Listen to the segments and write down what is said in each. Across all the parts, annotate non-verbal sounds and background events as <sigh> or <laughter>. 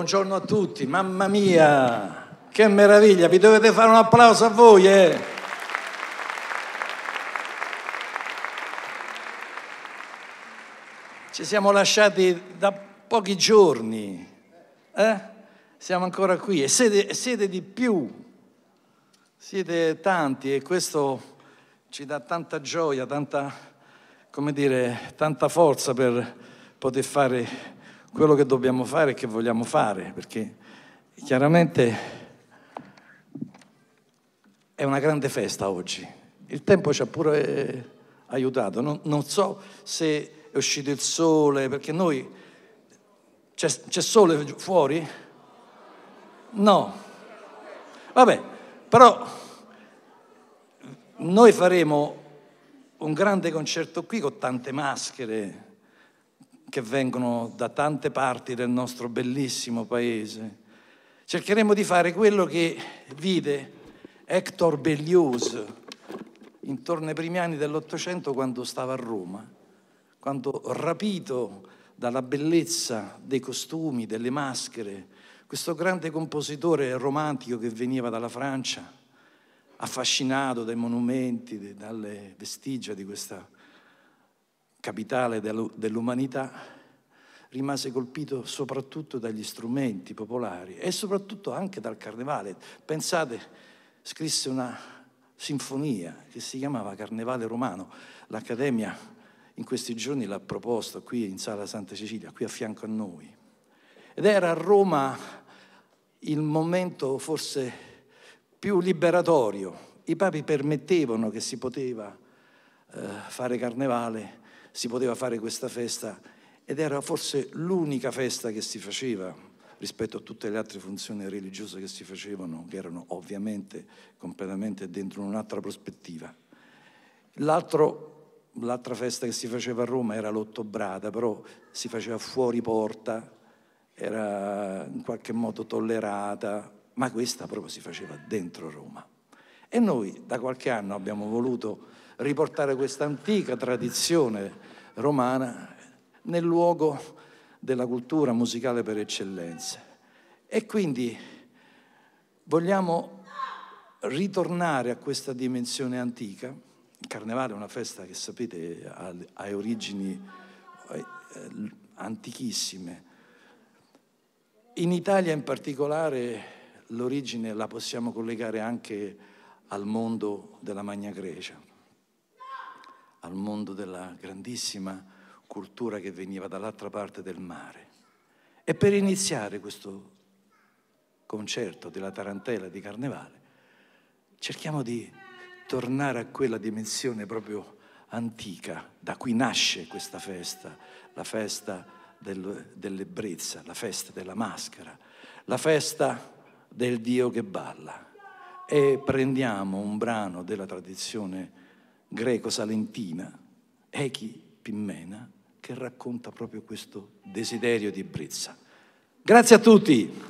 Buongiorno a tutti, mamma mia, che meraviglia, vi dovete fare un applauso a voi, eh? Ci siamo lasciati da pochi giorni, eh? Siamo ancora qui e siete, siete di più, siete tanti e questo ci dà tanta gioia, tanta, come dire, tanta forza per poter fare quello che dobbiamo fare e che vogliamo fare, perché chiaramente è una grande festa oggi. Il tempo ci ha pure eh, aiutato, non, non so se è uscito il sole, perché noi c'è, c'è sole fuori? No. Vabbè, però noi faremo un grande concerto qui con tante maschere che vengono da tante parti del nostro bellissimo paese. Cercheremo di fare quello che vide Hector Bellius intorno ai primi anni dell'Ottocento quando stava a Roma, quando rapito dalla bellezza dei costumi, delle maschere, questo grande compositore romantico che veniva dalla Francia, affascinato dai monumenti, dalle vestigia di questa capitale dell'umanità, rimase colpito soprattutto dagli strumenti popolari e soprattutto anche dal carnevale. Pensate, scrisse una sinfonia che si chiamava Carnevale Romano. L'Accademia in questi giorni l'ha proposto qui in Sala Santa Cecilia, qui a fianco a noi. Ed era a Roma il momento forse più liberatorio. I papi permettevano che si poteva eh, fare carnevale, si poteva fare questa festa ed era forse l'unica festa che si faceva rispetto a tutte le altre funzioni religiose che si facevano, che erano ovviamente completamente dentro un'altra prospettiva. l'altra festa che si faceva a Roma era l'Ottobrada, però si faceva fuori porta, era in qualche modo tollerata, ma questa proprio si faceva dentro Roma. E noi da qualche anno abbiamo voluto riportare questa antica tradizione romana nel luogo della cultura musicale per eccellenza. E quindi vogliamo ritornare a questa dimensione antica. Il carnevale è una festa che sapete ha, origini eh, antichissime. In Italia in particolare l'origine la possiamo collegare anche al mondo della Magna Grecia, al mondo della grandissima cultura che veniva dall'altra parte del mare. E per iniziare questo concerto della tarantella di Carnevale, cerchiamo di tornare a quella dimensione proprio antica, da cui nasce questa festa, la festa del, dell'ebbrezza, la festa della maschera, la festa del Dio che balla e prendiamo un brano della tradizione greco-salentina, Echi Pimmena, che racconta proprio questo desiderio di brezza. Grazie a tutti.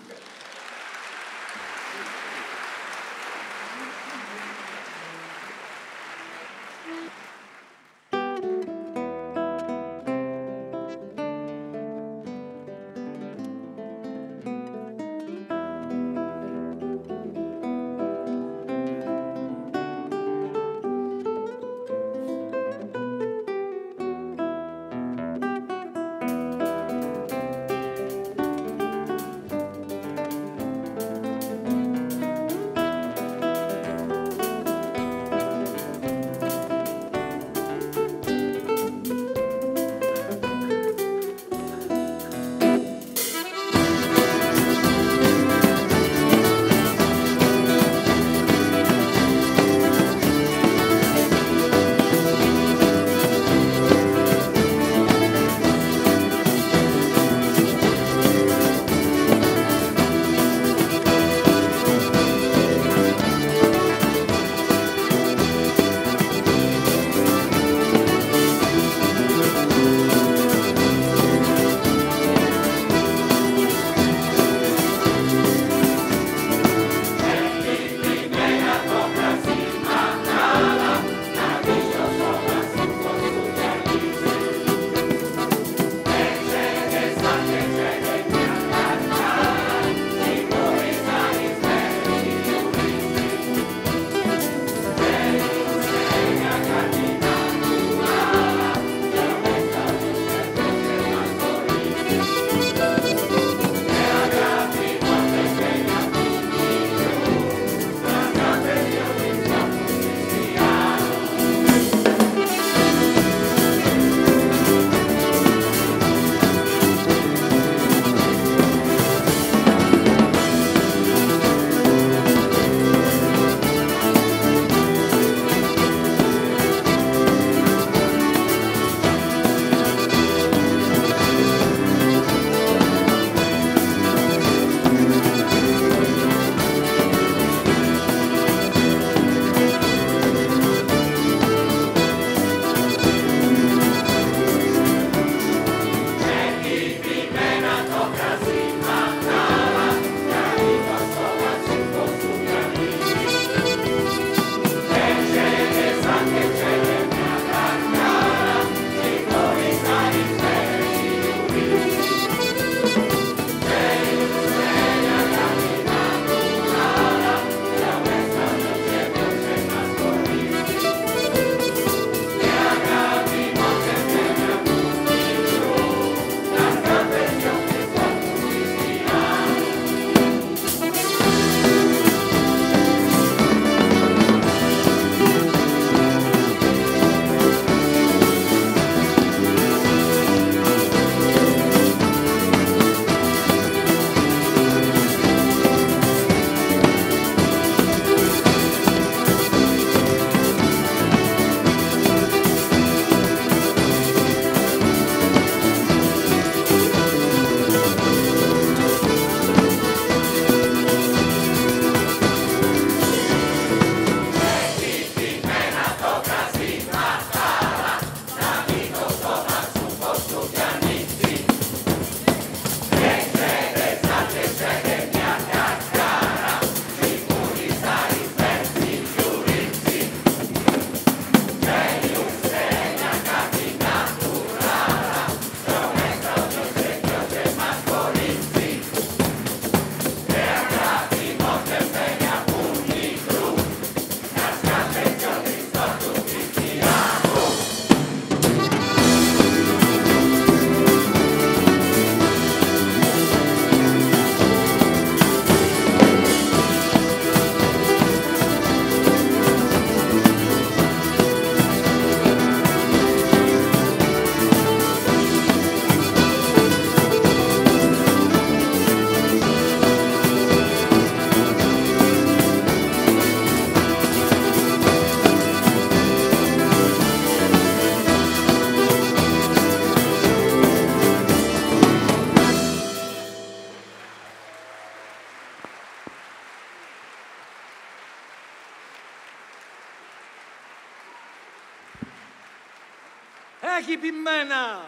Franchi Pimmena,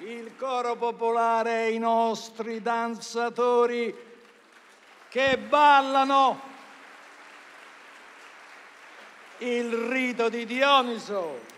il coro popolare e i nostri danzatori che ballano il rito di Dioniso.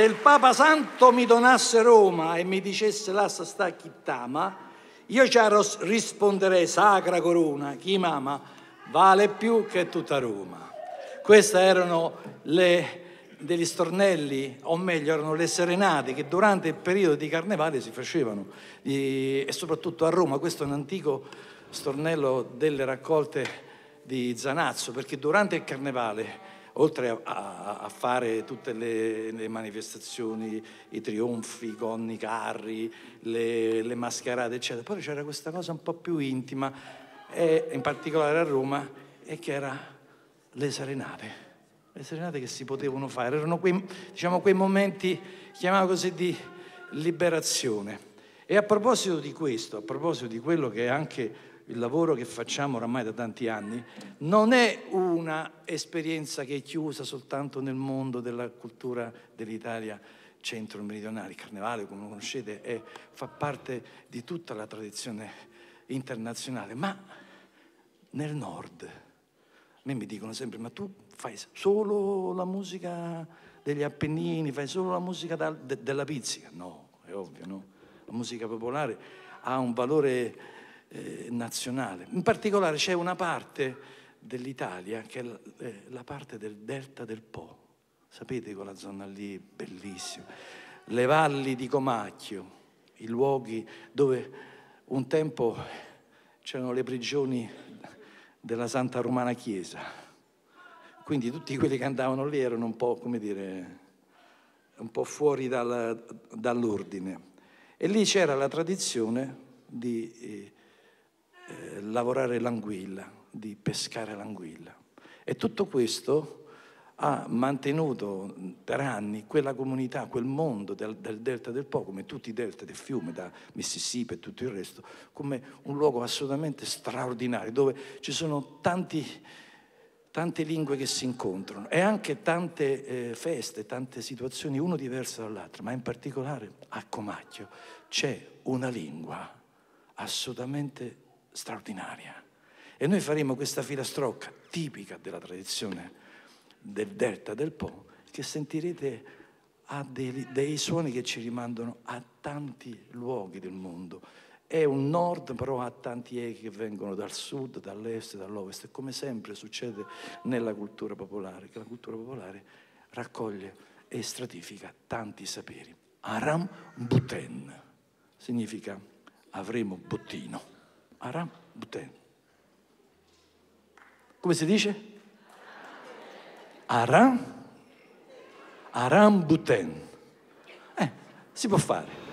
Se il Papa Santo mi donasse Roma e mi dicesse la sta chittama, io ci risponderei sacra corona, chi mama vale più che tutta Roma. Questi erano le, degli stornelli, o meglio erano le serenate che durante il periodo di carnevale si facevano, e soprattutto a Roma. Questo è un antico stornello delle raccolte di Zanazzo, perché durante il carnevale oltre a, a, a fare tutte le, le, manifestazioni, i trionfi con i carri, le, le mascherate, eccetera, poi c'era questa cosa un po' più intima, e in particolare a Roma, e che era le serenate. Le serenate che si potevano fare, erano quei, diciamo, quei momenti, chiamiamo così, di liberazione. E a proposito di questo, a proposito di quello che è anche il lavoro che facciamo oramai da tanti anni, non è una esperienza che è chiusa soltanto nel mondo della cultura dell'Italia centro-meridionale. Il carnevale, come lo conoscete, è, fa parte di tutta la tradizione internazionale, ma nel nord. A me mi dicono sempre, ma tu fai solo la musica degli Appennini, fai solo la musica da, de, della pizzica? No, è ovvio, no? La musica popolare ha un valore eh, nazionale. In particolare c'è una parte dell'Italia che è la, eh, la parte del delta del Po. Sapete quella zona lì, bellissima. Le valli di Comacchio, i luoghi dove un tempo c'erano le prigioni della Santa Romana Chiesa. Quindi tutti quelli che andavano lì erano un po', come dire, un po' fuori dal, dall'ordine. E lì c'era la tradizione di eh, eh, lavorare l'anguilla, di pescare l'anguilla. E tutto questo ha mantenuto per anni quella comunità, quel mondo del, del, delta del Po, come tutti i delta del fiume, da Mississippi e tutto il resto, come un luogo assolutamente straordinario, dove ci sono tanti, tante lingue che si incontrano e anche tante eh, feste, tante situazioni, uno diverso dall'altro, ma in particolare a Comacchio c'è una lingua assolutamente straordinaria. E noi faremo questa filastrocca tipica della tradizione del delta del Po, che sentirete ha dei, dei suoni che ci rimandano a tanti luoghi del mondo. È un nord, però ha tanti echi che vengono dal sud, dall'est, dall'ovest. E come sempre succede nella cultura popolare, che la cultura popolare raccoglie e stratifica tanti saperi. Aram Buten significa avremo bottino. Aram Buten. Come si dice? Aram? Aram Buten. Eh, si può fare.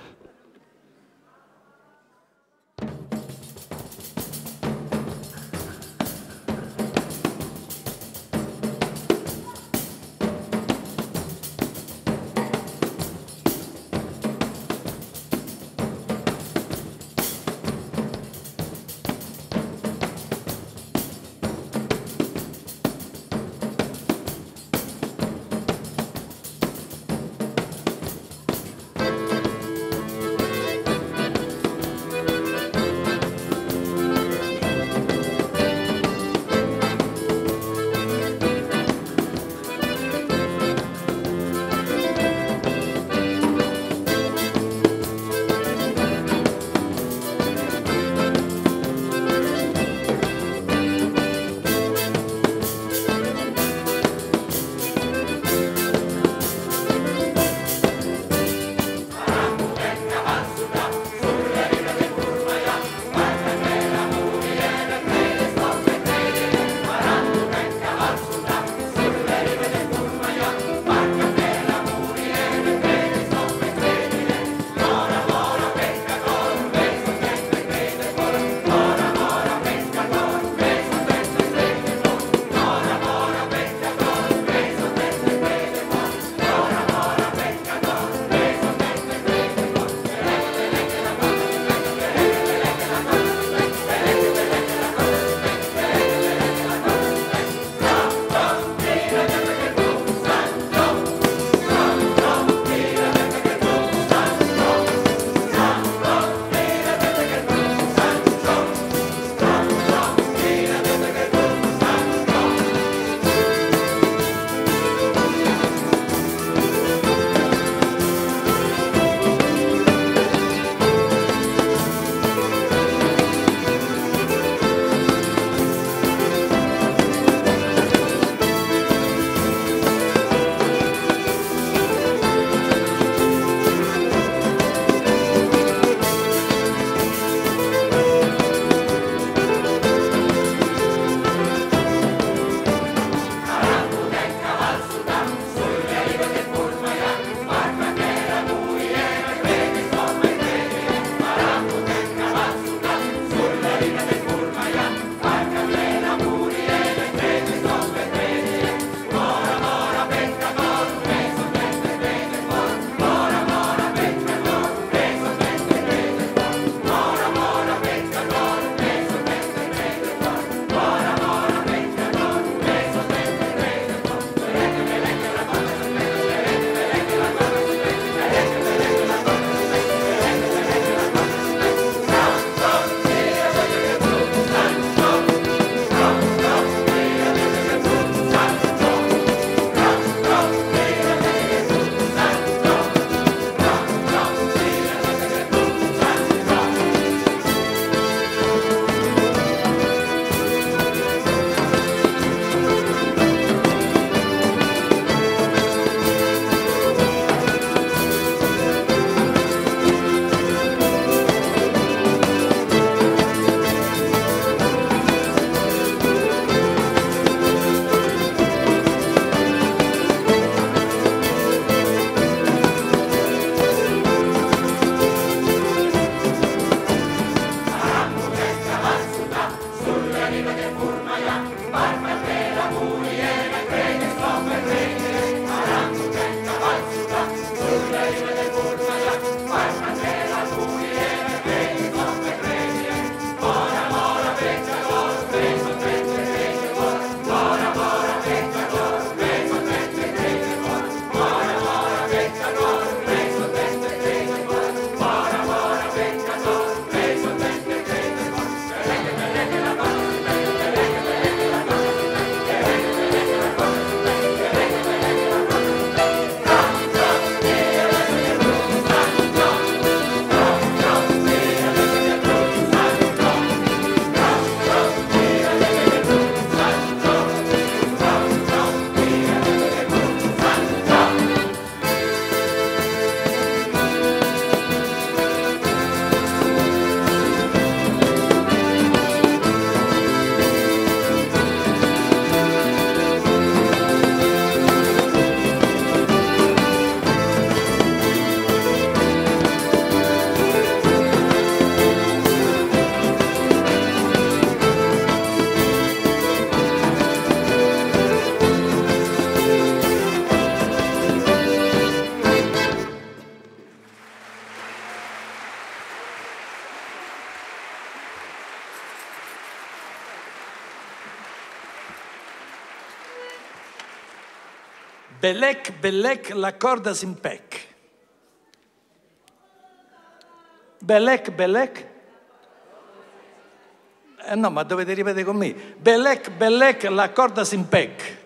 Belek, Belek, la corda simpec. Belek, Belek. Eh no, ma dovete ripetere con me. Belek, Belek, la corda simpec.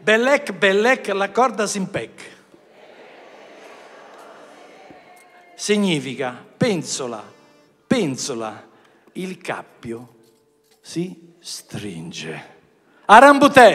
Belek, Belek, la corda simpec. Significa pensola, pensola, il cappio si stringe. Арамбуте.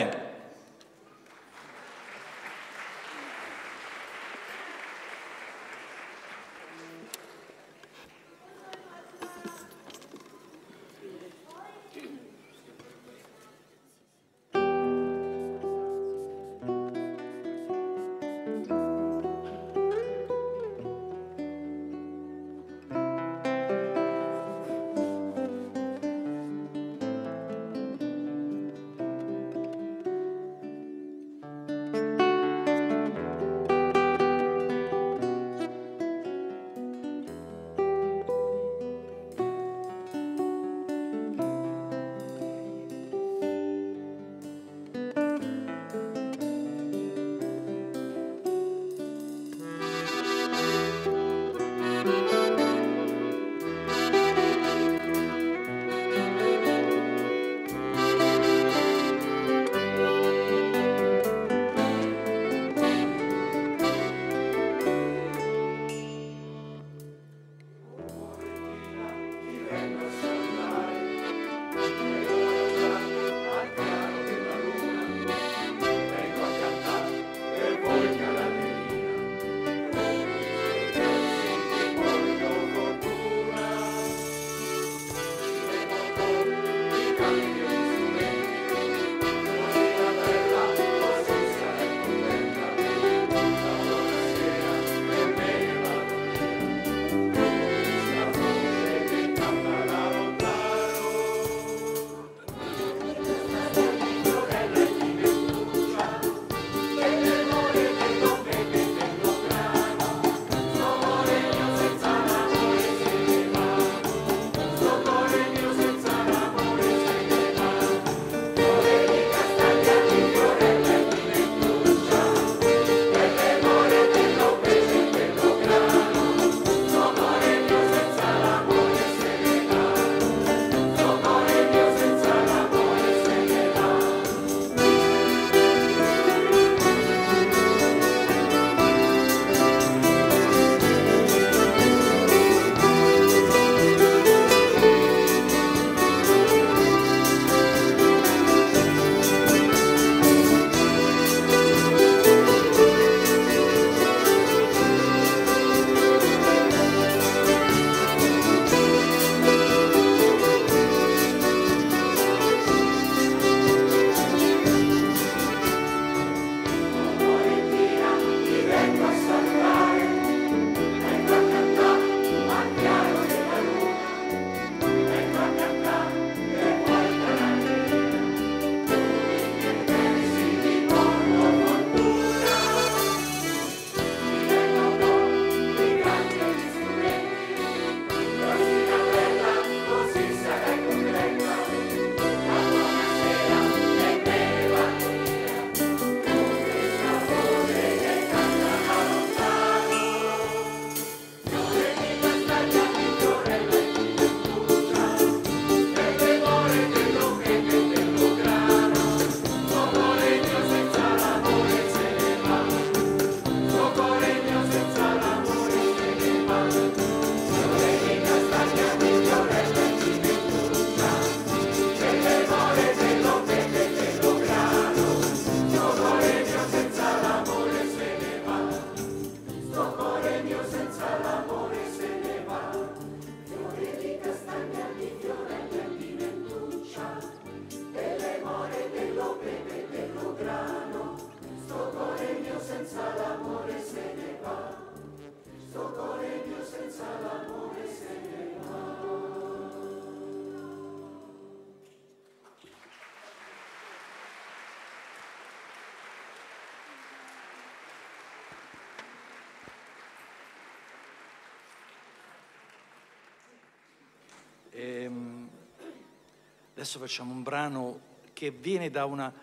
Adesso facciamo un brano che viene da una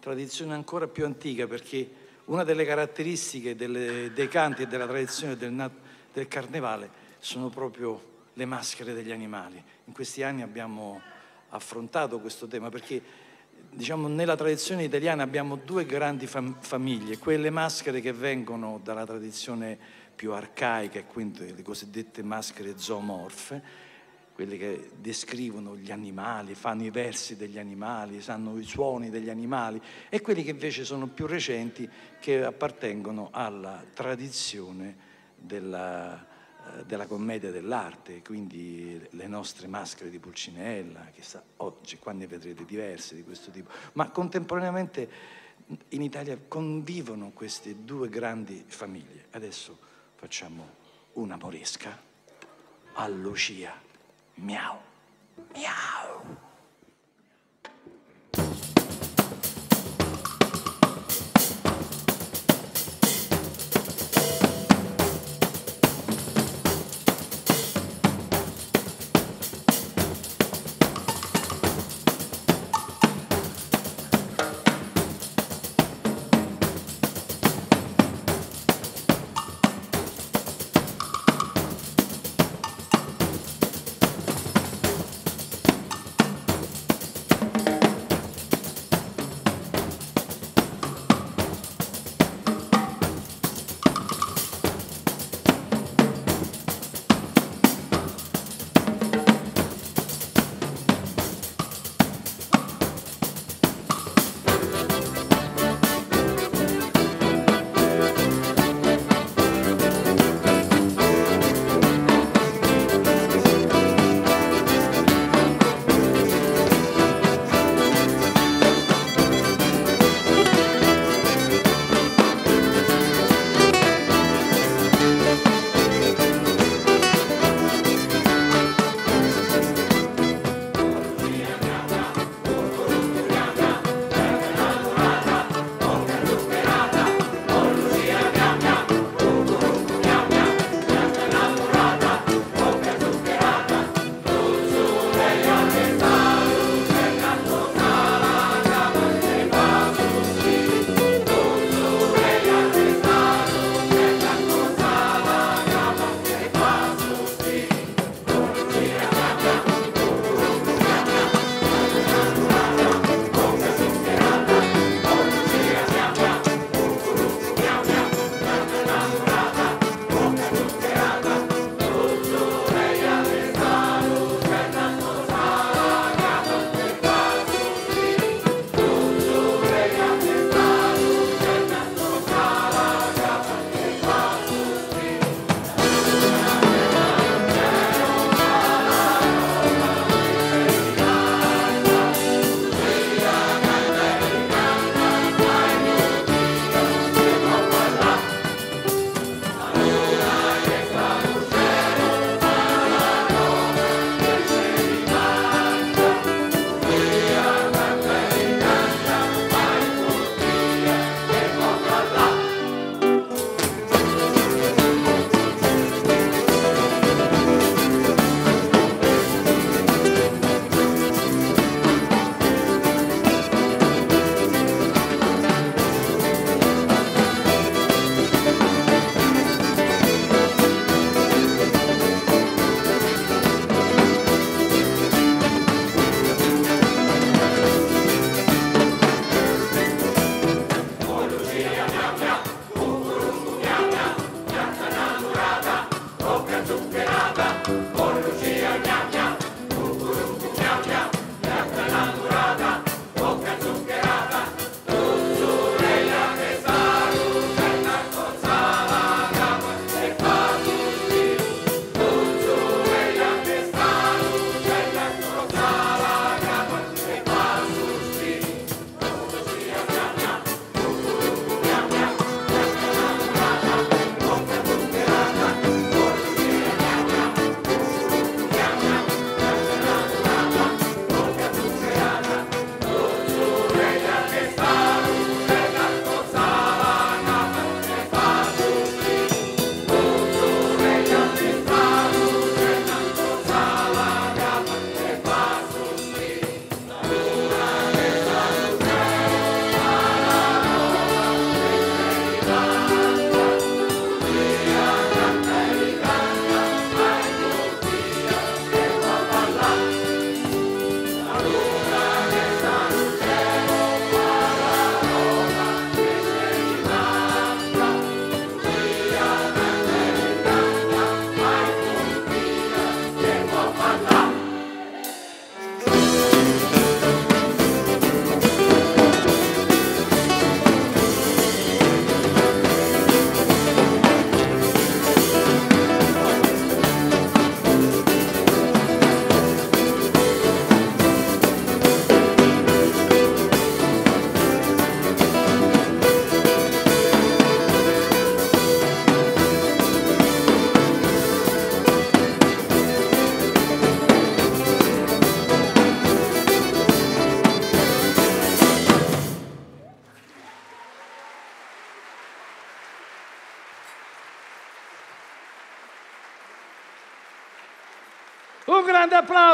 tradizione ancora più antica perché una delle caratteristiche delle, dei canti e della tradizione del, del carnevale sono proprio le maschere degli animali. In questi anni abbiamo affrontato questo tema perché diciamo, nella tradizione italiana abbiamo due grandi fam- famiglie, quelle maschere che vengono dalla tradizione più arcaica, quindi le cosiddette maschere zoomorfe, quelle che descrivono gli animali, fanno i versi degli animali, sanno i suoni degli animali, e quelli che invece sono più recenti, che appartengono alla tradizione della, eh, della commedia dell'arte, quindi le nostre maschere di Pulcinella, chissà, oggi qua ne vedrete diverse di questo tipo, ma contemporaneamente in Italia convivono queste due grandi famiglie. Adesso facciamo una moresca a Lucia. Miau. Miau.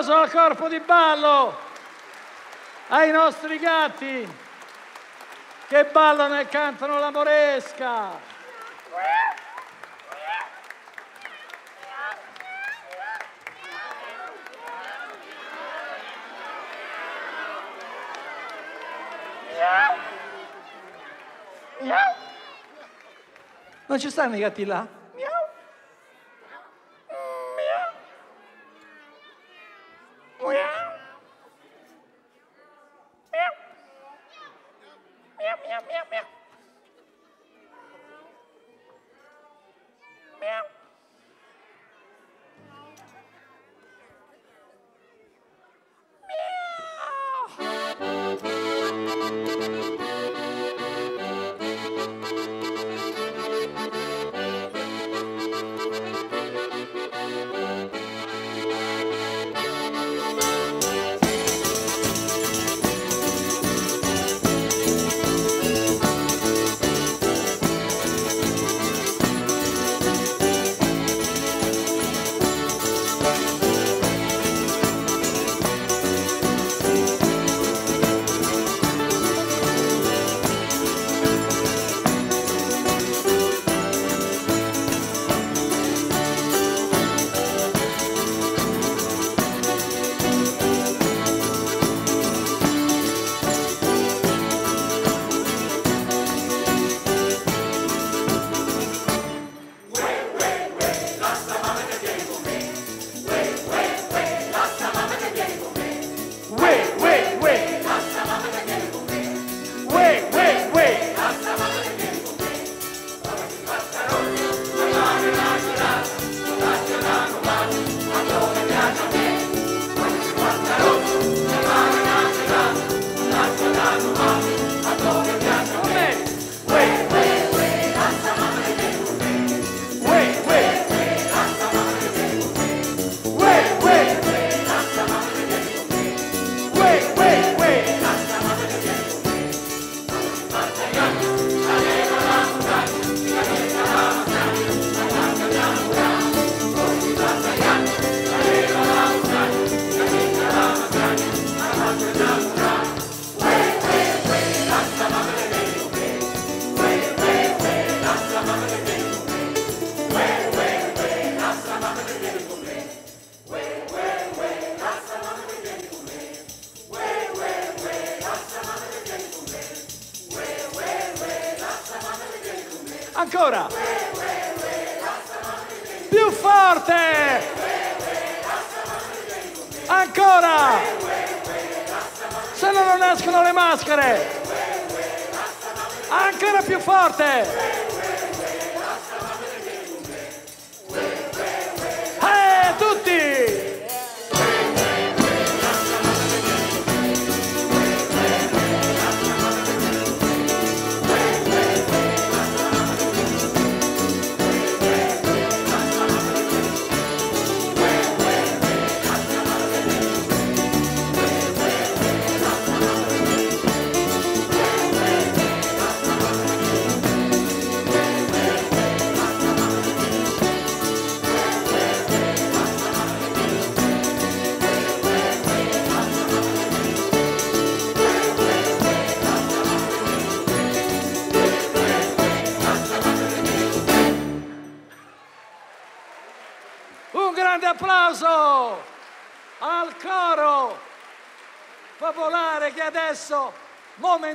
Applauso al corpo di ballo, ai nostri gatti che ballano e cantano la moresca. Non ci stanno i gatti là?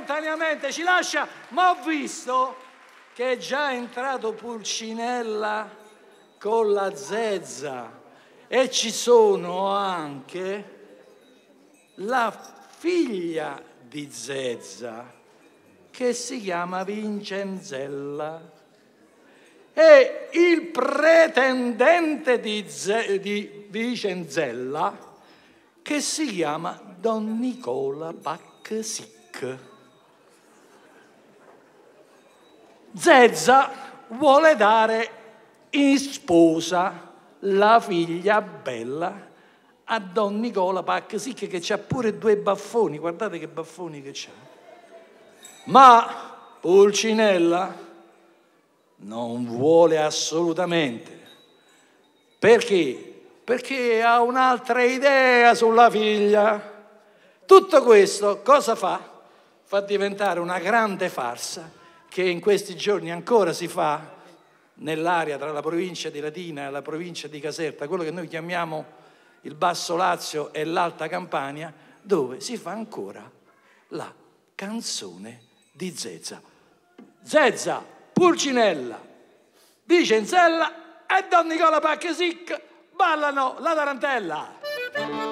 Momentaneamente ci lascia, ma ho visto che è già entrato Pulcinella con la zezza e ci sono anche la figlia di Zezza che si chiama Vincenzella e il pretendente di, Z- di Vicenzella che si chiama Don Nicola Pacsic. Zezza vuole dare in sposa la figlia bella a Don Nicola Pacsic che c'ha pure due baffoni, guardate che baffoni che c'ha. Ma Pulcinella non vuole assolutamente, perché perché ha un'altra idea sulla figlia. Tutto questo cosa fa? Fa diventare una grande farsa che in questi giorni ancora si fa nell'area tra la provincia di Latina e la provincia di Caserta, quello che noi chiamiamo il Basso Lazio e l'Alta Campania, dove si fa ancora la canzone di Zezza. Zezza, Pulcinella, Vicenzella e Don Nicola Pacchesic ballano la tarantella.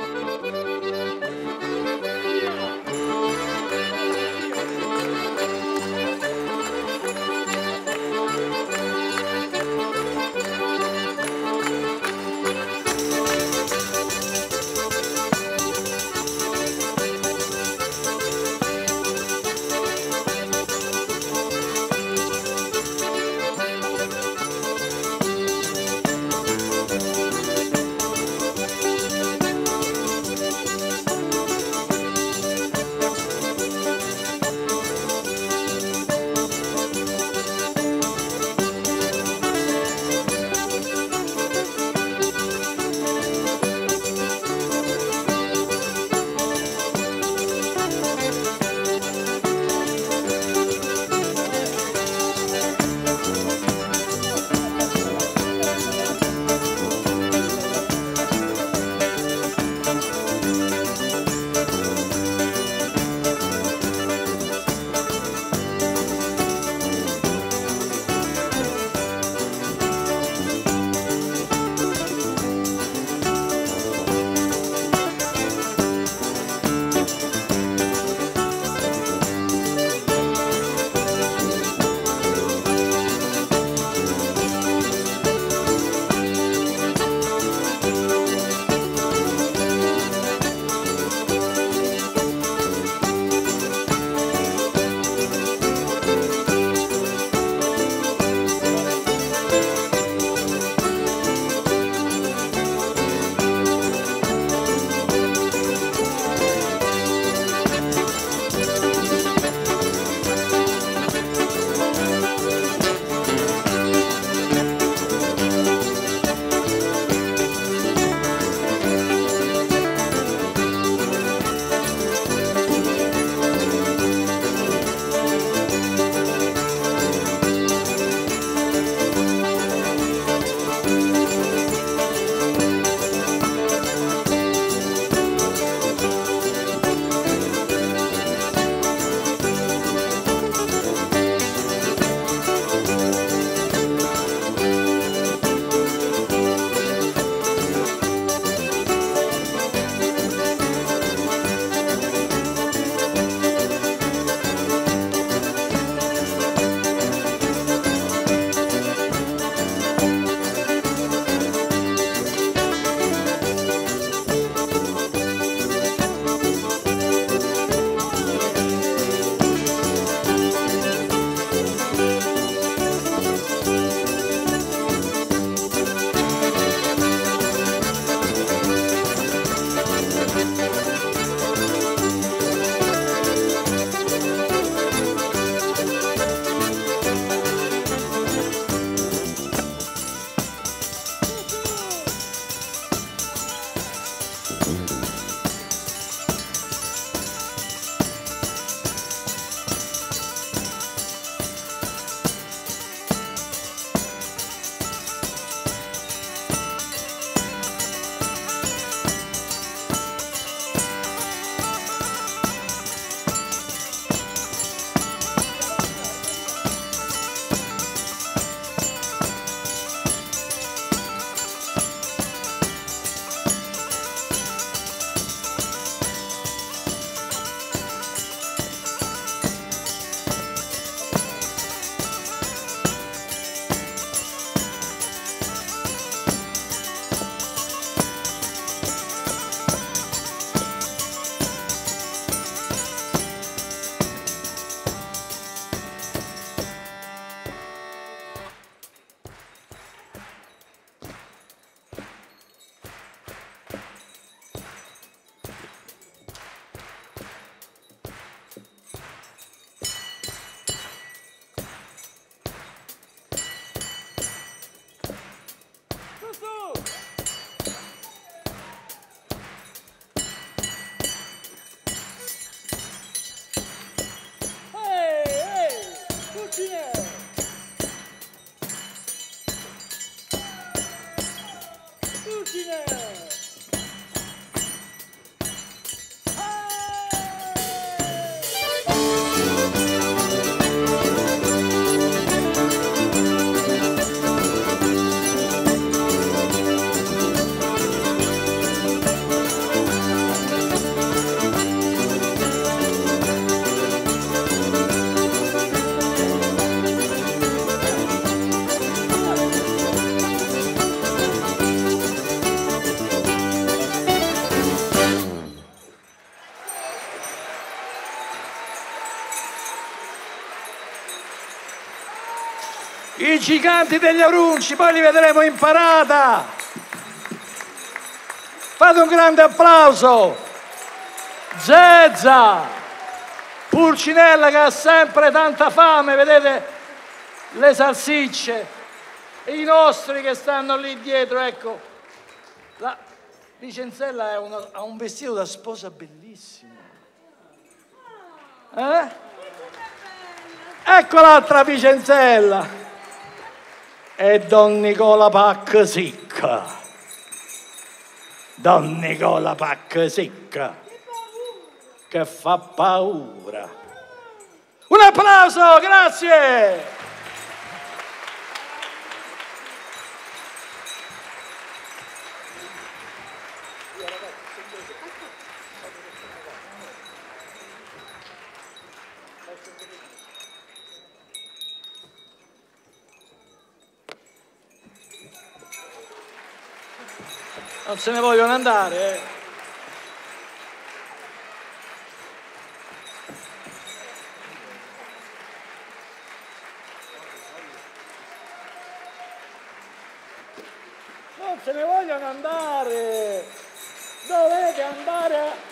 Giganti degli Aurunci, poi li vedremo in parata. Fate un grande applauso. Zezza, Pulcinella che ha sempre tanta fame, vedete le salsicce, i nostri che stanno lì dietro, ecco. La Vicenzella una, ha un vestito da sposa bellissimo. Eh? Ecco l'altra Vicenzella e Don Nicola Pac Sicca. Don Nicola Pac Sicca, che fa paura. Un applauso, grazie! Non se ne vogliono andare. Eh. Non se ne vogliono andare. Dovete andare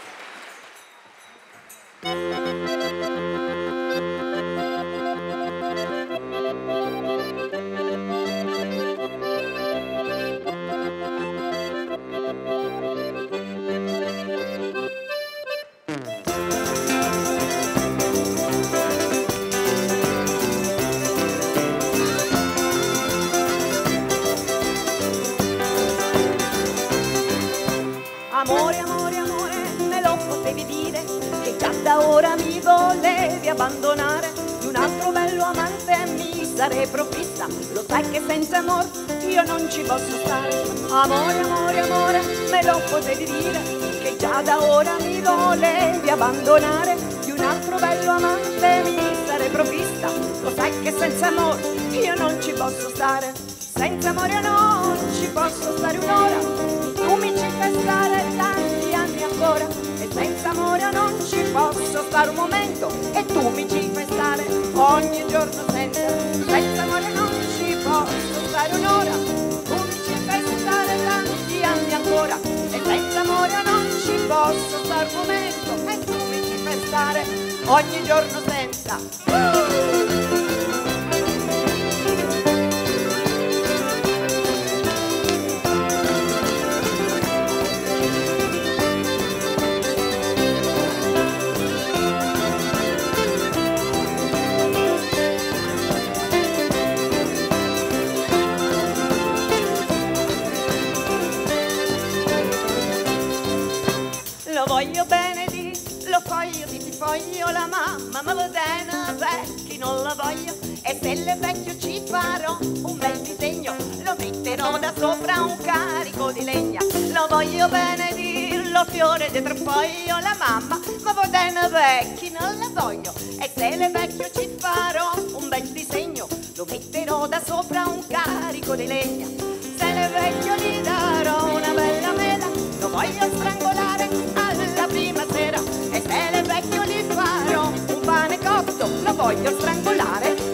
abbandonare. Di un altro bello amante mi sarei provvista. Lo sai che senza amore io non ci posso stare. Amore amore amore me lo potevi dire che già da ora mi volevi abbandonare. Di un altro bello amante mi sarei provvista. Lo sai che senza amore io non ci posso stare. Senza amore io non ci posso stare un'ora. Tu mi ci fai stare tanti anni ancora senza amore non ci posso stare un momento e tu mi ci fai stare ogni giorno senza, senza amore non ci posso stare un'ora, tu mi ci fai stare tanti anni ancora e senza amore non ci posso stare un momento e tu mi ci fai stare ogni giorno senza. Le vecchio ci farò un bel disegno, lo metterò da sopra un carico di legna. Lo voglio bene dirlo, fiore dietro poi io la mamma, ma va bene vecchi non la voglio e se le vecchio ci farò un bel disegno, lo metterò da sopra un carico di legna. Se le vecchio gli darò una bella mela, lo voglio strangolare alla prima sera e se le vecchio gli farò un pane cotto, lo voglio strangolare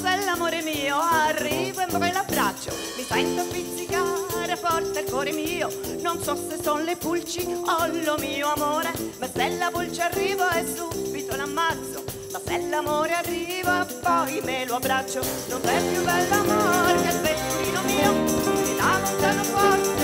se l'amore mio arriva e me l'abbraccio, mi sento pizzicare forte il cuore mio, non so se sono le pulci, oh lo mio amore, ma se la pulce arriva e subito l'ammazzo, ma se l'amore arriva poi me lo abbraccio, non c'è più bell'amore che il pettorino mio, mi da lontano forte,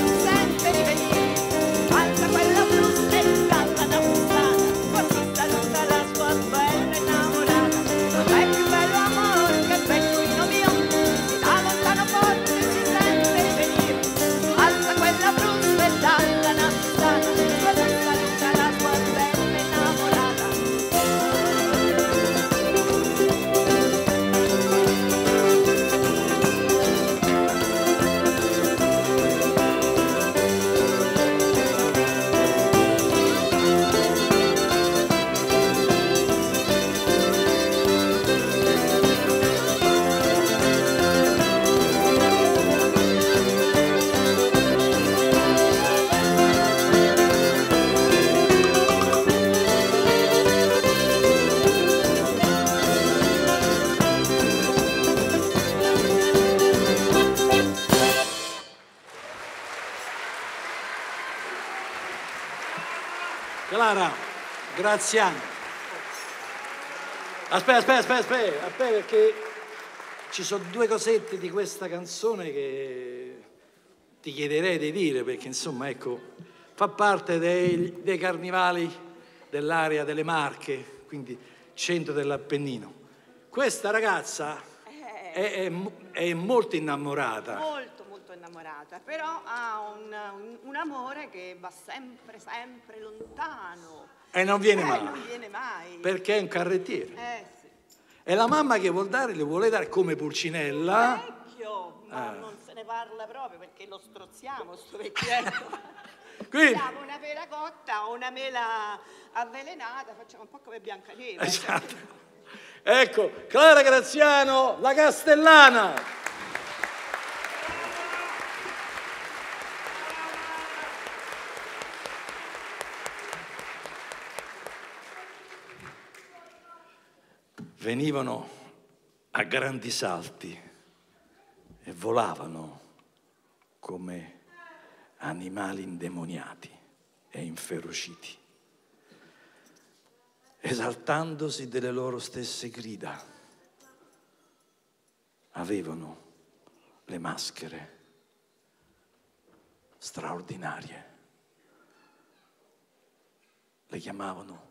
Graziano. Aspetta, aspetta, aspetta, aspetta, aspetta, perché ci sono due cosette di questa canzone che ti chiederei di dire, perché insomma, ecco, fa parte dei, dei carnivali dell'area delle Marche, quindi centro dell'Appennino. Questa ragazza è, è, è molto innamorata. Molto, molto innamorata, però ha un, un, un amore che va sempre, sempre lontano e non viene eh, mai. non viene mai. Perché è un carrettiere. Eh sì. E la mamma che vuol dare, le vuole dare come Pulcinella. Vecchio, ma eh. non se ne parla proprio perché lo strozziamo sto vecchietto. <laughs> Quindi... Diamo una mela cotta o una mela avvelenata, facciamo un po' come Biancaneve. Esatto. Ecco, Clara Graziano, la Castellana. Venivano a grandi salti e volavano come animali indemoniati e inferociti, esaltandosi delle loro stesse grida. Avevano le maschere straordinarie. Le chiamavano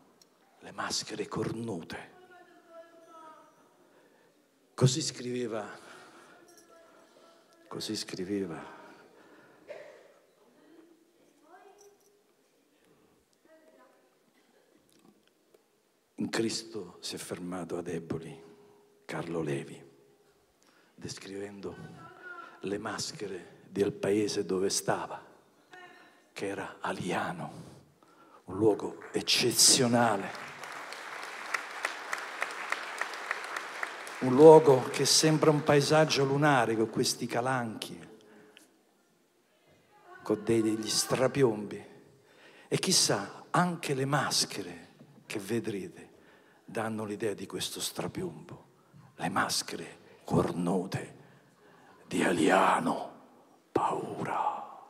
le maschere cornute. Così scriveva, così scriveva. In Cristo si è fermato ad Eboli Carlo Levi, descrivendo le maschere del paese dove stava, che era Aliano, un luogo eccezionale un luogo che sembra un paesaggio lunare con questi calanchi, con degli strapiombi. E chissà, anche le maschere che vedrete danno l'idea di questo strapiombo, le maschere cornute di Aliano, paura,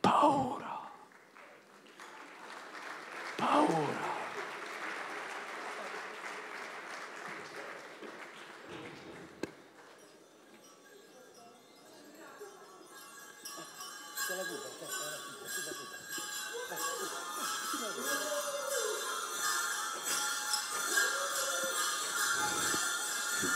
paura, paura.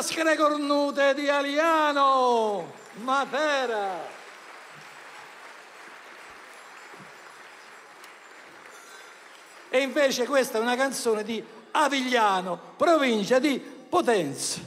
maschere cornute di Aliano, Matera. E invece questa è una canzone di Avigliano, provincia di Potenza.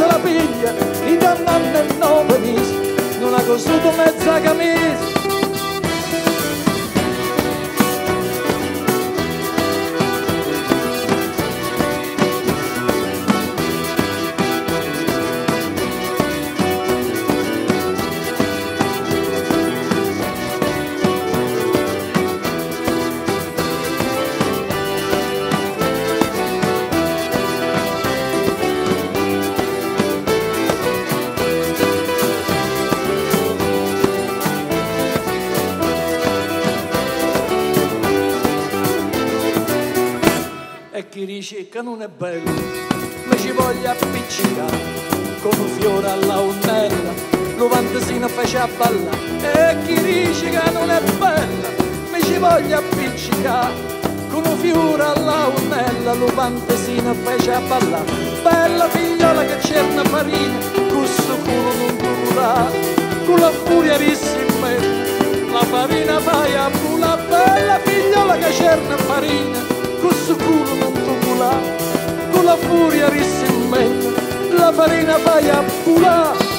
Se la piglia, in dannanno e nove mesi, non ha costruito mezza camisa. Chi dice che non è bello, ma ci voglio appiccicare, come un fiore alla onnella, lo fantasino faccia ballare, e chi dice che non è bella, ma ci voglio appiccicare, come un fiore alla onnella, lo fantasino faccia ballare, bella figliola che c'è una farina, questo culo non dura, con la furia rissima, la farina vai a pula, bella figliola che c'è una farina, questo culo non pula, con la furia rissimenta, la farina vai a pula.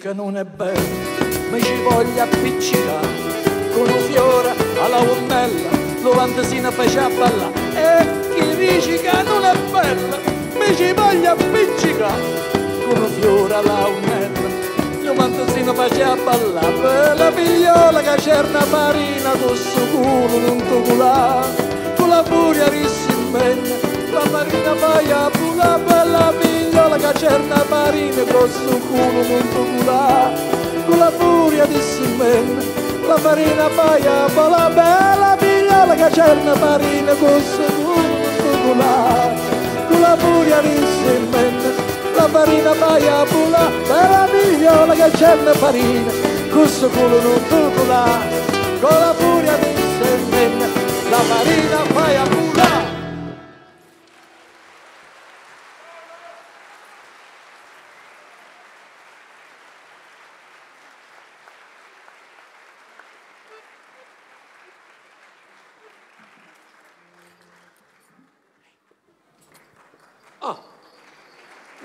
Che non è bello, mi ci voglio appiccicare, con un fiore alla onnella, lo fantasino faccia ballare, e chi dici che non è bella, mi ci voglio appiccicare, con un fiore alla onnella, lo fantasino faccia ballare, per la figliola che c'è una farina, con suo culo non toculà, con la furia rissimmegna, la farina vai a pula per la figliola una farina, con suo culo non toculà, con la furia di simmenna, la farina vai a pula per la figliola che c'è una farina, con suo culo non toculà, con la furia di simmenna, la farina vai a pula per la figliola che c'è una farina, con suo culo non toculà, con la furia di simmenna, la farina vai a pula.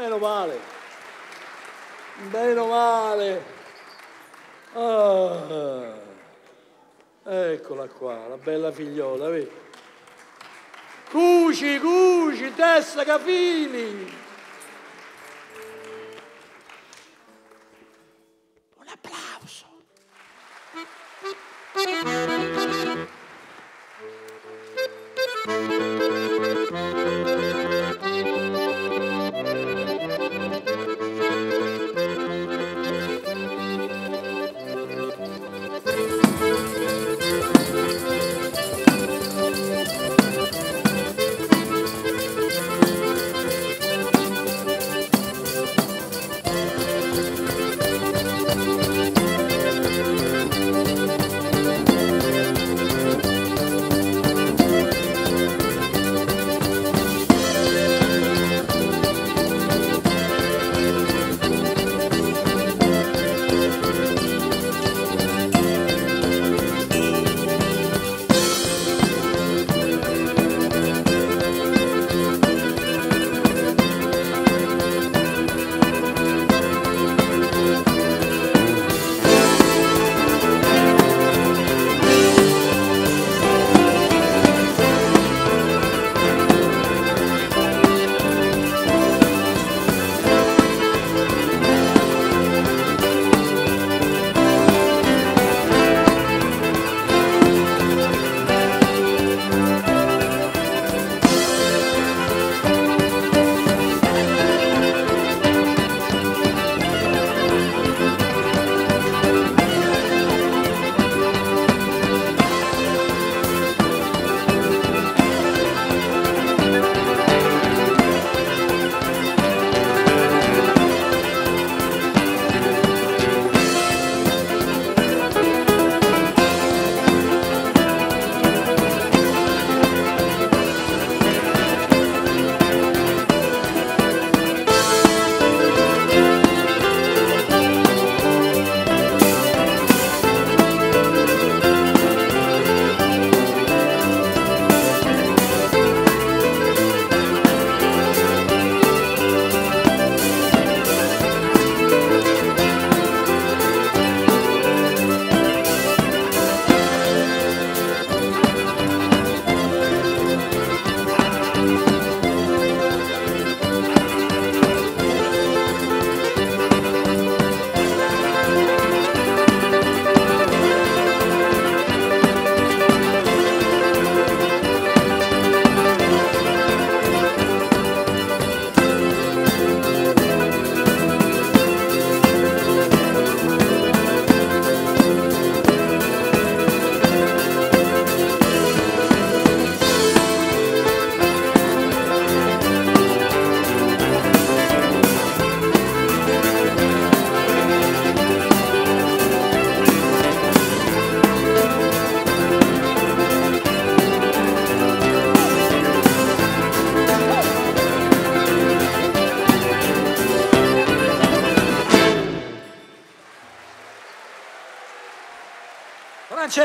Meno male. Meno male. Ah. Eccola qua, la bella figliola, vedi? Cuci, cuci, testa capili.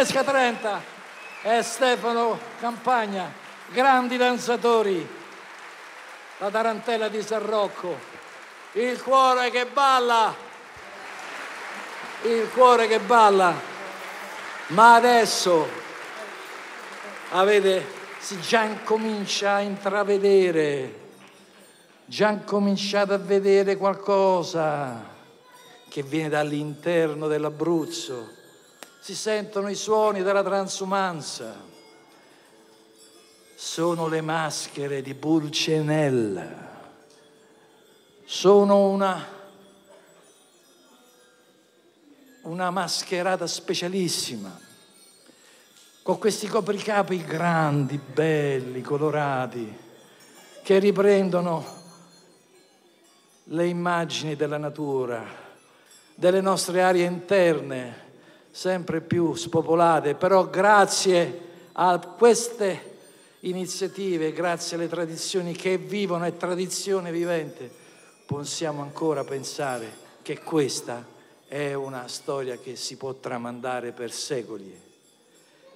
Francesca Trenta e Stefano Campagna, grandi danzatori, la tarantella di San Rocco, il cuore che balla, il cuore che balla, ma adesso avete, si già incomincia a intravedere, già incominciate a vedere qualcosa che viene dall'interno dell'Abruzzo si sentono i suoni della transumanza. Sono le maschere di Pulcinella. Sono una, una mascherata specialissima, con questi copricapi grandi, belli, colorati, che riprendono le immagini della natura, delle nostre aree interne, sempre più spopolate, però grazie a queste iniziative, grazie alle tradizioni che vivono e tradizione vivente, possiamo ancora pensare che questa è una storia che si può tramandare per secoli.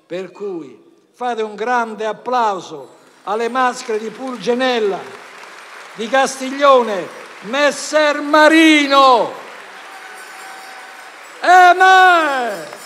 Per cui fate un grande applauso alle maschere di Pulgenella, di Castiglione, Messer Marino. Amen.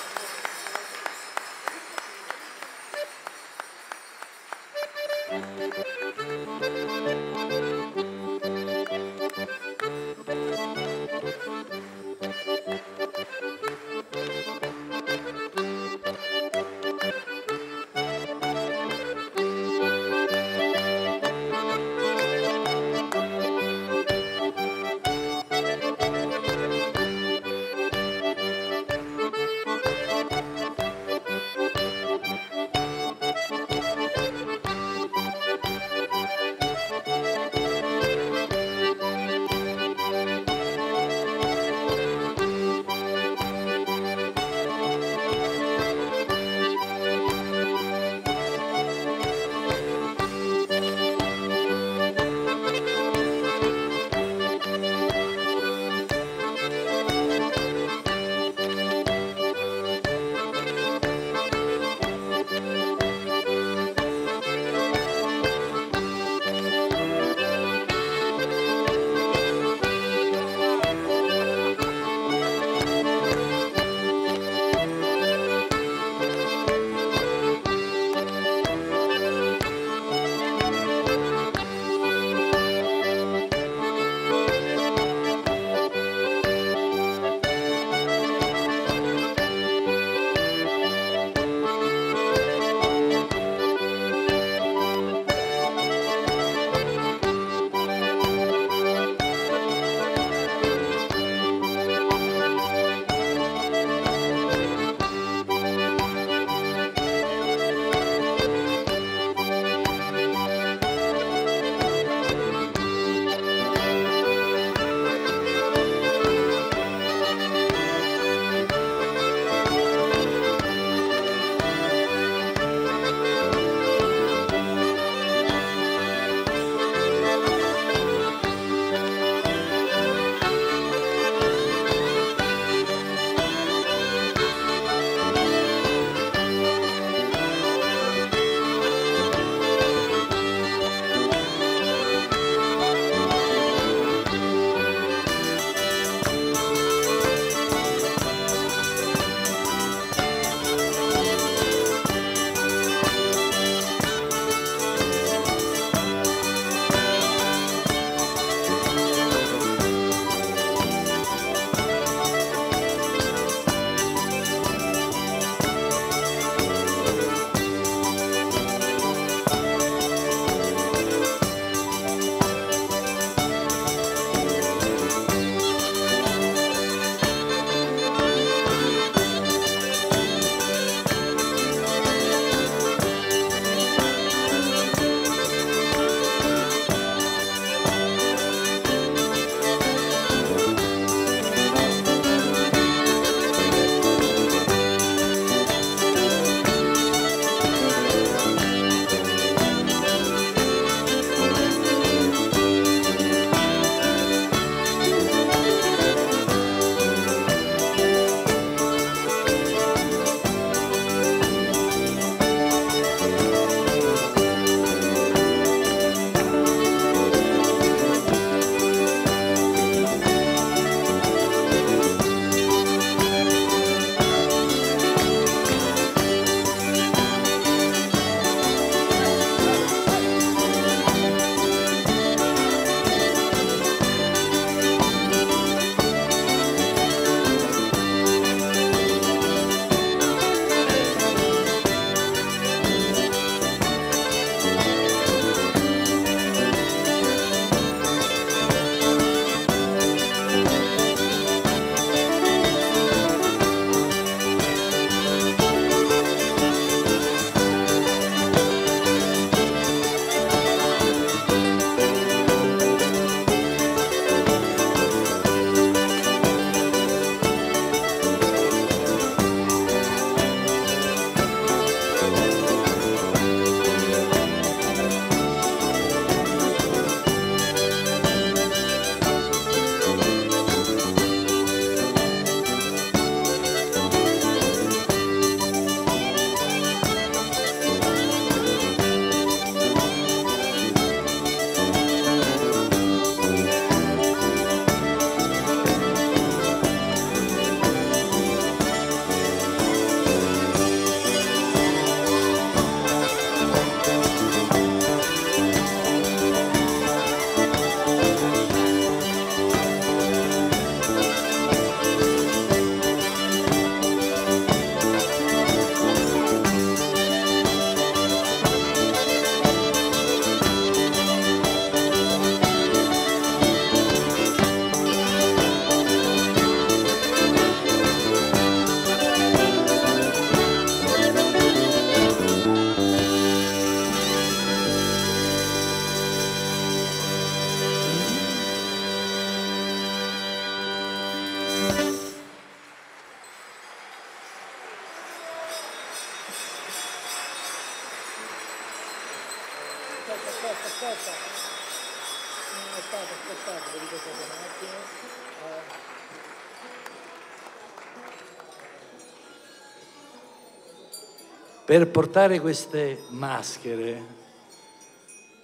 Per portare queste maschere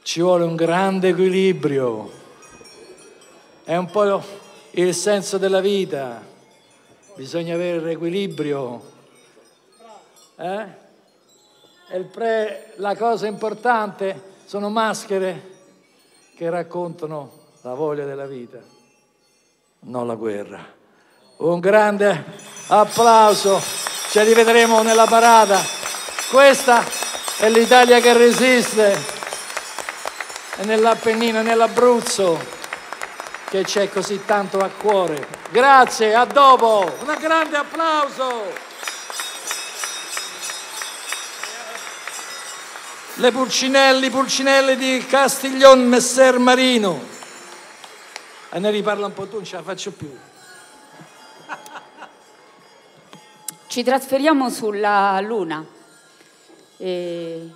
ci vuole un grande equilibrio, è un po' il senso della vita, bisogna avere equilibrio. Eh? Pre, la cosa importante sono maschere che raccontano la voglia della vita, non la guerra. Un grande applauso, ci rivedremo nella parata. Questa è l'Italia che resiste e nell'Appennino nell'Abruzzo che c'è così tanto a cuore. Grazie, a dopo, un grande applauso. le Pulcinelli, Pulcinelli di Castiglion Messer Marino. E ne riparla un po' tu, non ce la faccio più. Ci trasferiamo sulla Luna. E...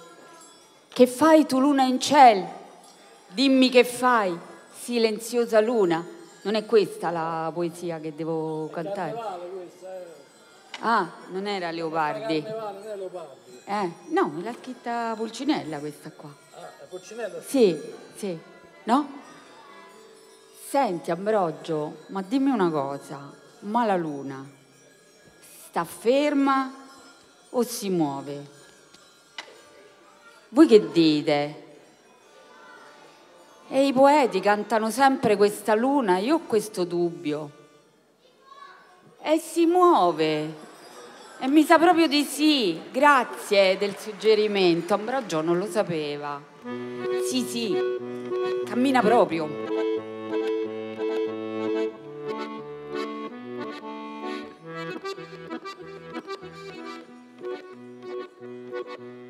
Che fai tu Luna in cielo? Dimmi che fai, silenziosa Luna. Non è questa la poesia che devo cantare? Ah, non era Leopardi. Eh, no, l'ha scritta Pulcinella questa qua. Ah, Pulcinella? Sì, sì. No? Senti Ambrogio, ma dimmi una cosa, ma la luna sta ferma o si muove? Voi che dite? E i poeti cantano sempre questa luna, io ho questo dubbio. E si muove, e mi sa proprio di sì, grazie del suggerimento. Ambrogio non lo sapeva. Sì, sì, cammina proprio. che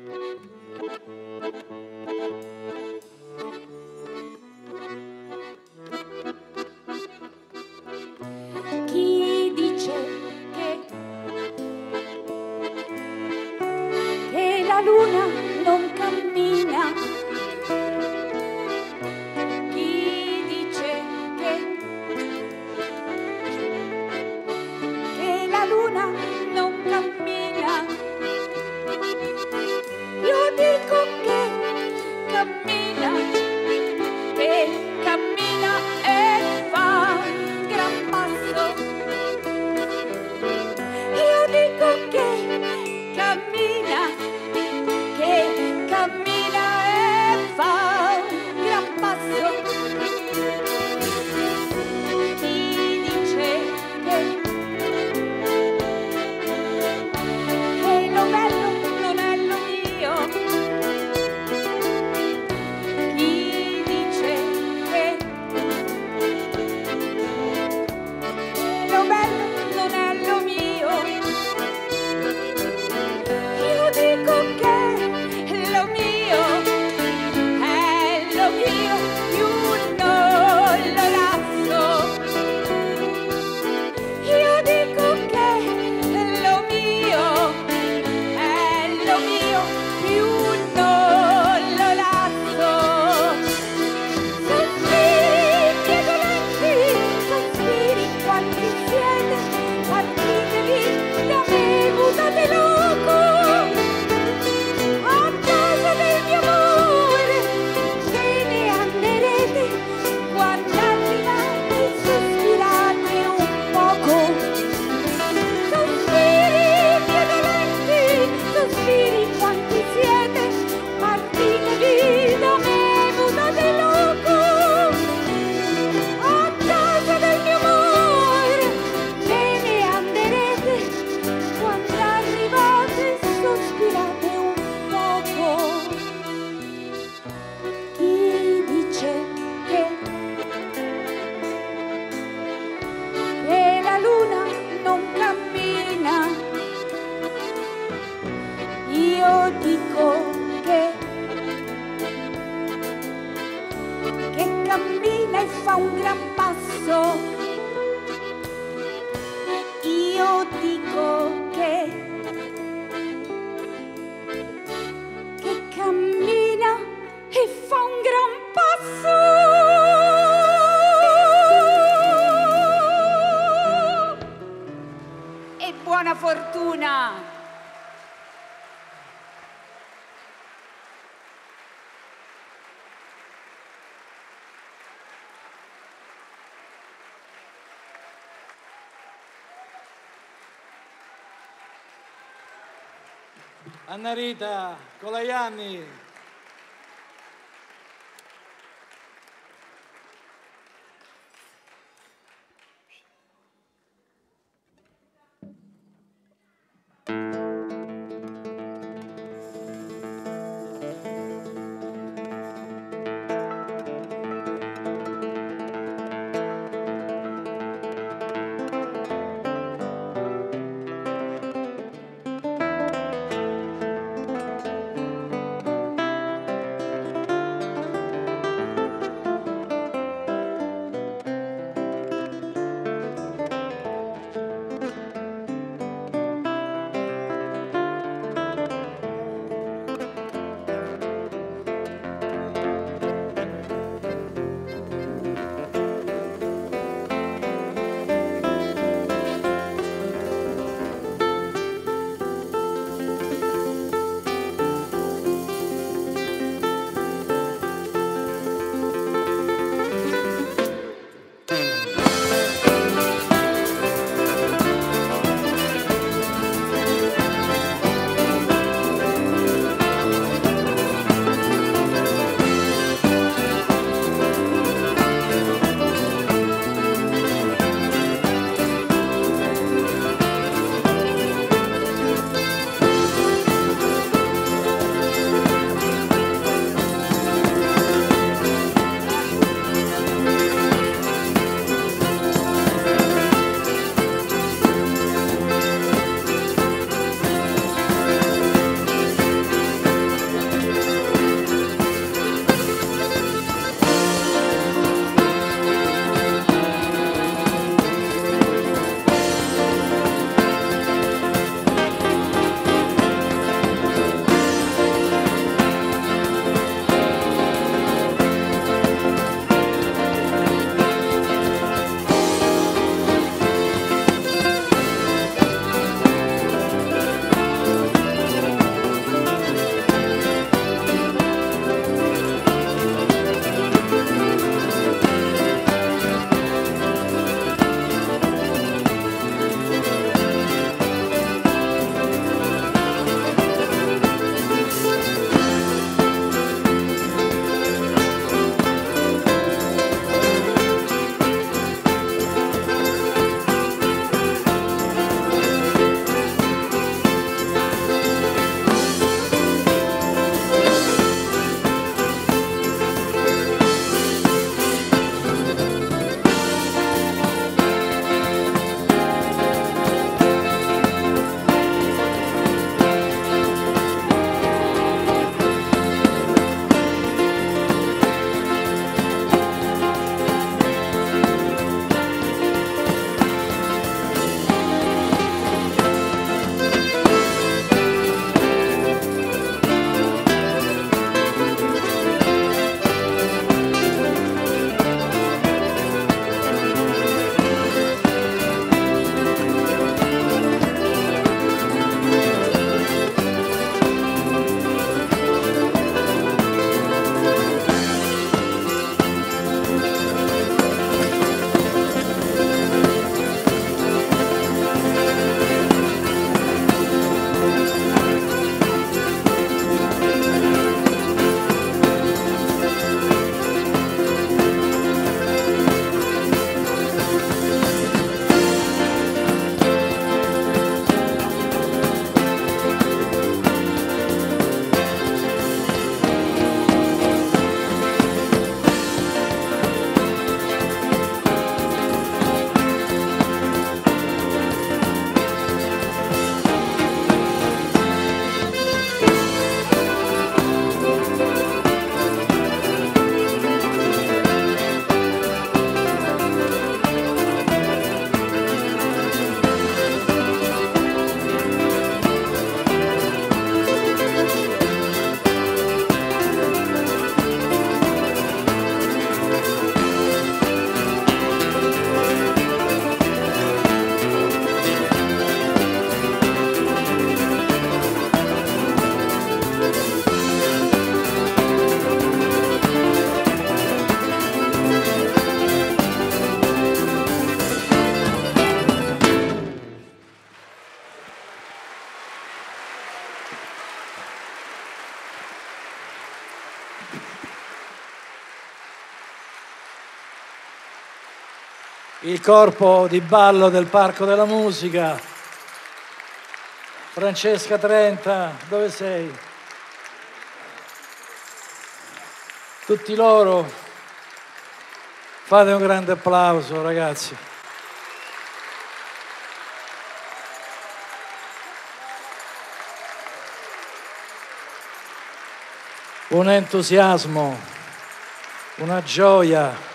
Anna Rita Colaianni. Il corpo di ballo del Parco della Musica. Francesca Trenta, dove sei? Tutti loro, fate un grande applauso ragazzi. Un entusiasmo, una gioia.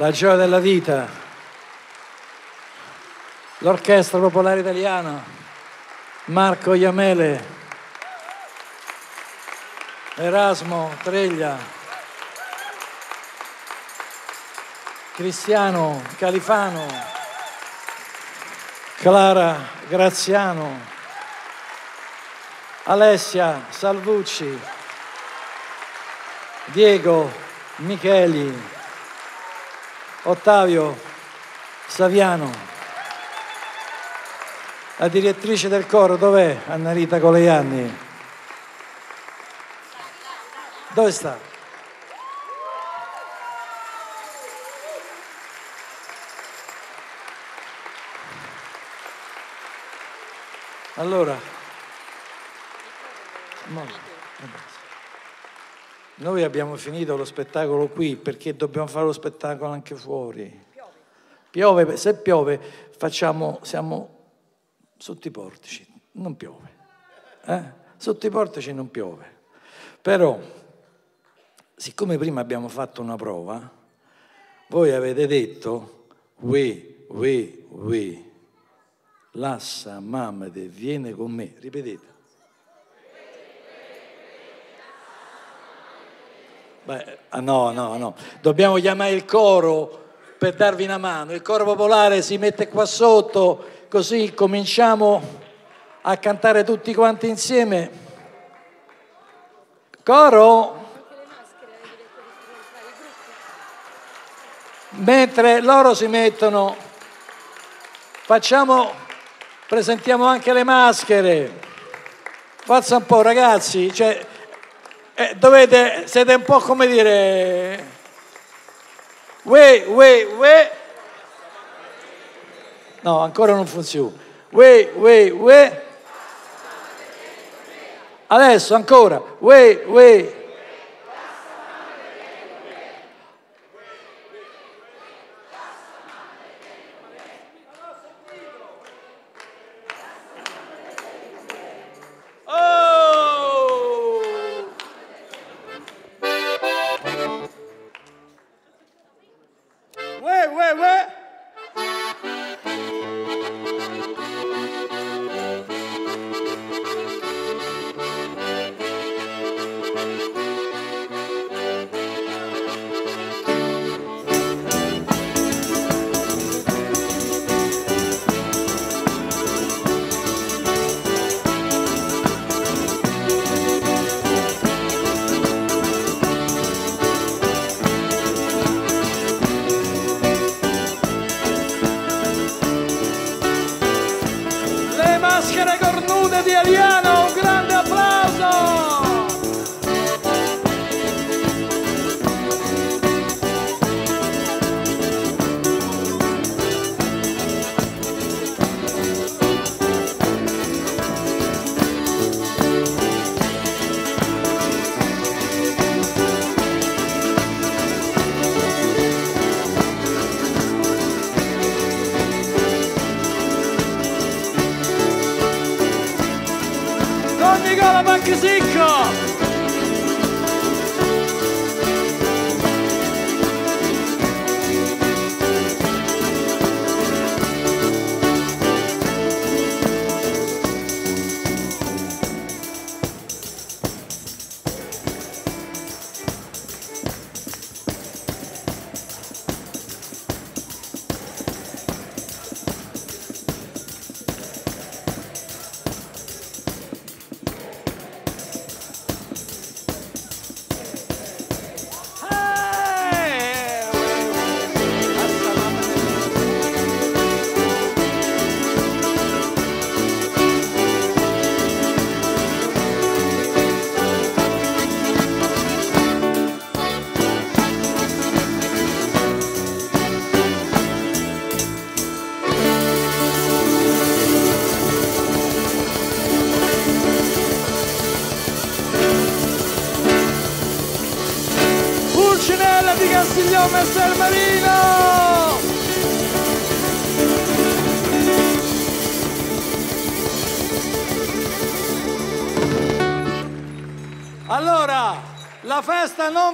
La gioia della vita, l'Orchestra Popolare Italiana, Marco Iamele, Erasmo Treglia, Cristiano Califano, Clara Graziano, Alessia Salvucci, Diego Micheli, Ottavio Saviano, la direttrice del coro, dov'è Annarita Coleianni? Dove sta? Allora, no. Noi abbiamo finito lo spettacolo qui perché dobbiamo fare lo spettacolo anche fuori. Piove, se piove facciamo, siamo sotto i portici, non piove. Eh? Sotto i portici non piove. Però, siccome prima abbiamo fatto una prova, voi avete detto, we, we, we, lassa, mamade, viene con me. Ripetete. Beh, ah, no, no, no. Dobbiamo chiamare il coro per darvi una mano. Il coro popolare si mette qua sotto, così cominciamo a cantare tutti quanti insieme. Coro. Mentre loro si mettono, facciamo, presentiamo anche le maschere. Forza un po' ragazzi, cioè, eh, dovete, siete un po' come dire, we, we, we, no, ancora non funziona, we, we, we, adesso ancora, we, we,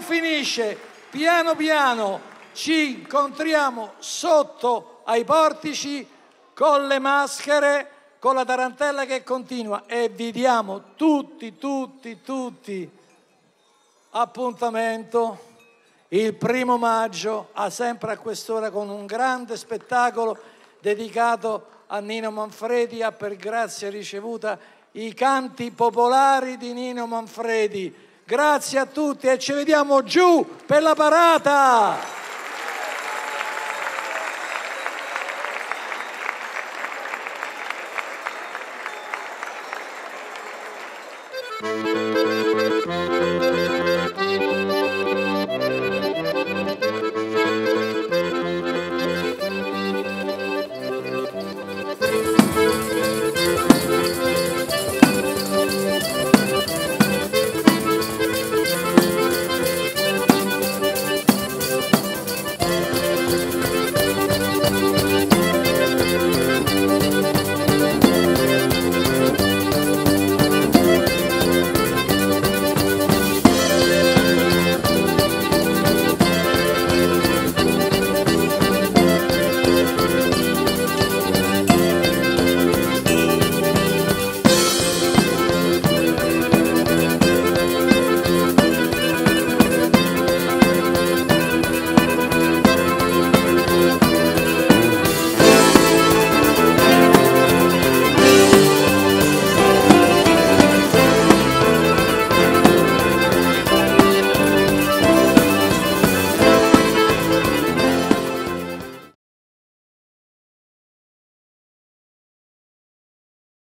finisce, piano piano ci incontriamo sotto ai portici con le maschere, con la tarantella che continua e vi diamo tutti, tutti, tutti appuntamento il primo maggio, a sempre a quest'ora, con un grande spettacolo dedicato a Nino Manfredi, a per grazia ricevuta i canti popolari di Nino Manfredi. Grazie a tutti e ci vediamo giù per la parata!